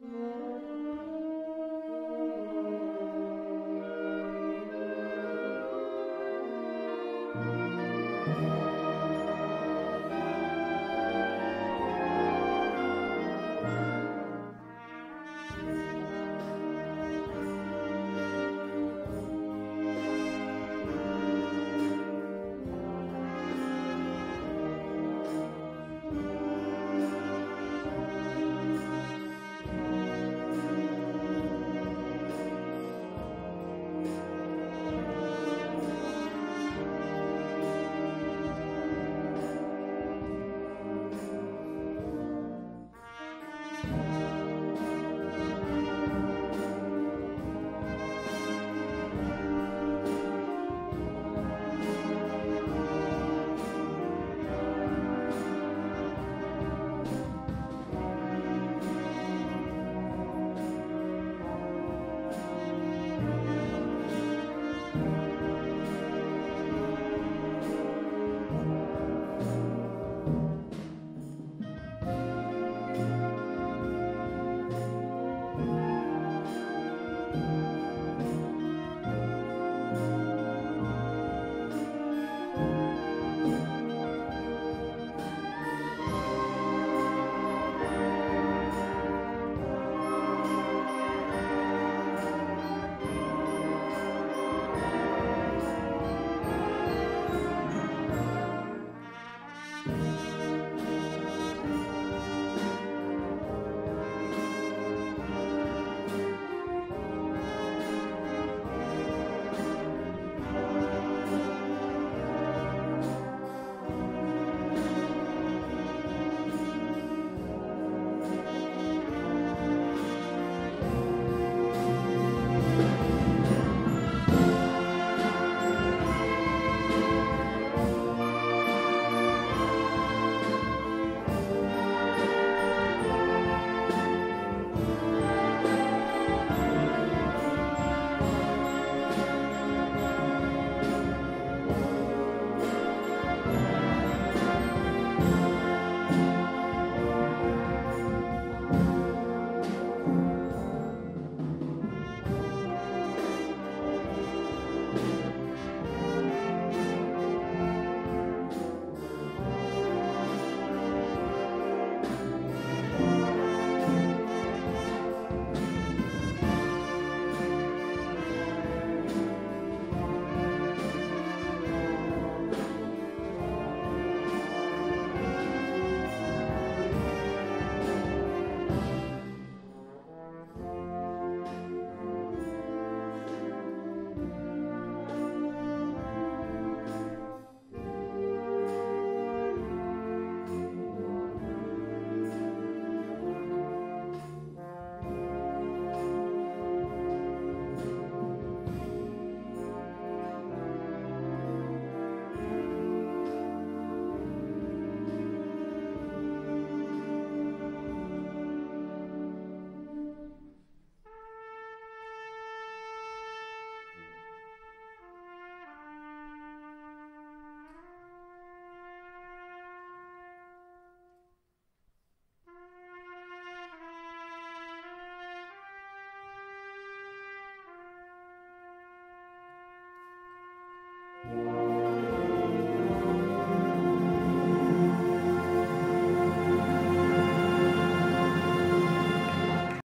Música